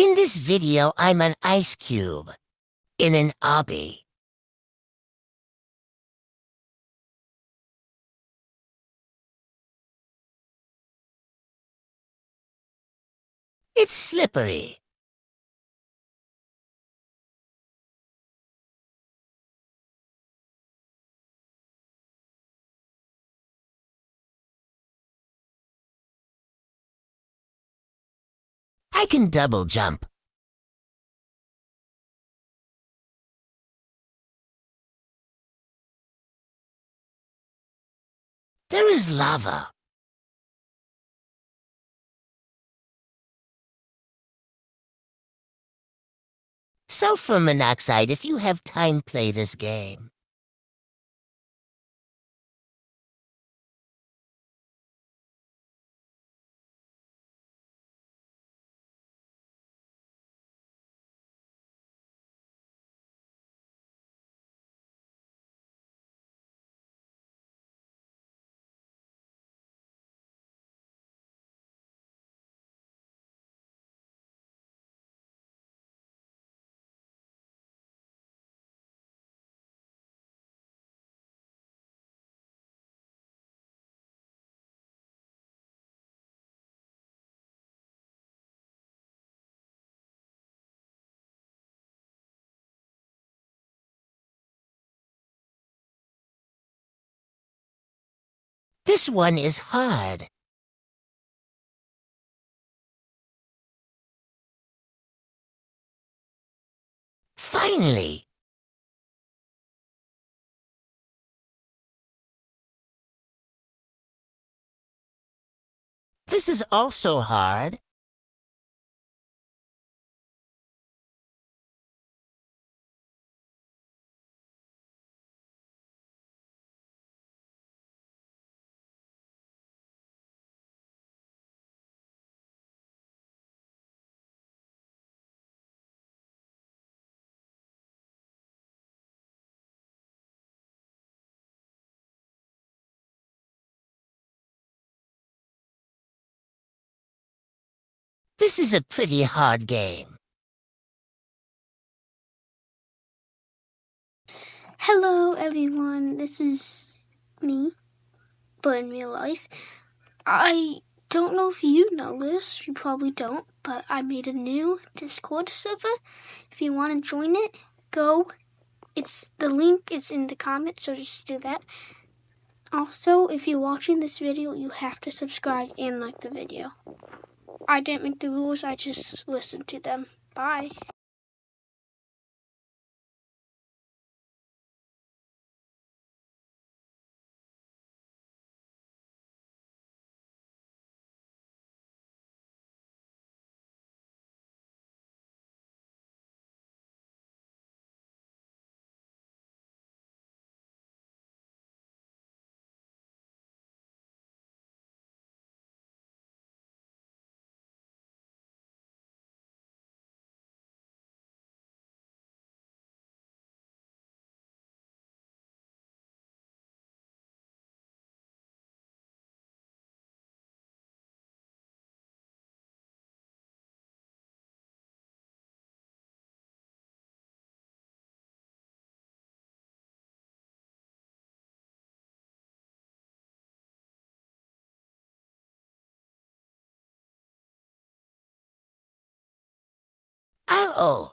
In this video, I'm an ice cube in an obby. It's slippery. I can double jump. There is lava. Sulfur monoxide if you have time play this game. This one is hard. Finally! This is also hard. This is a pretty hard game. Hello, everyone. This is me, but in real life. I don't know if you know this. You probably don't, but I made a new Discord server. If you want to join it, go. It's the link is in the comments, so just do that. Also, if you're watching this video, you have to subscribe and like the video. I didn't make the rules, I just listened to them. Bye. Uh-oh.